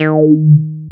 You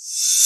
you